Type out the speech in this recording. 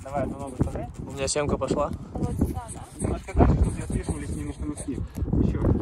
Давай одну ногу вставляй. У меня семка пошла. Вот сюда, да? Дальше, чтобы я свешивались немножко носки. Еще раз. Еще